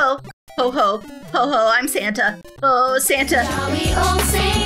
ho, ho ho, ho ho, I'm Santa. Oh, Santa.